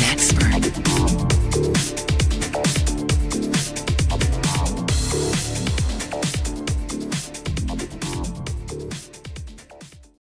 next